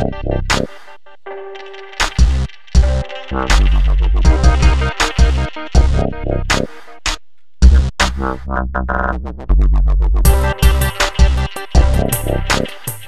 Thank